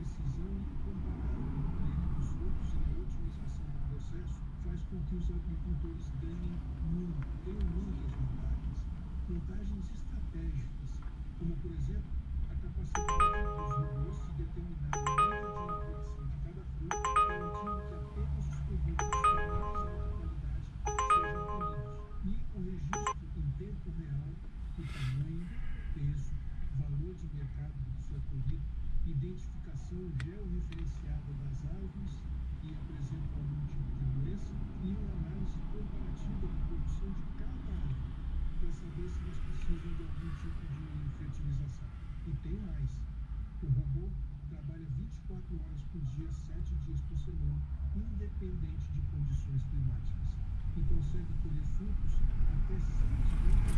precisão incomparável do manejo dos frutos e a otimização do processo faz com que os agricultores ganhem muito, tenham muitas vantagens. Vantagens estratégicas, como por exemplo a capacidade dos robôs de determinar o nível de nutrição de cada fruto, garantindo que apenas os produtos de mais alta qualidade sejam colhidos. E o registro em tempo real do tamanho, peso, valor de mercado do que foi colhido, identificação georreferenciada das árvores que apresentam algum tipo de doença e uma análise comparativa da produção de cada árvore para saber se elas precisam de algum tipo de fertilização. E tem mais. O robô trabalha 24 horas por dia, 7 dias por semana, independente de condições climáticas. E consegue colher frutos até 7 vezes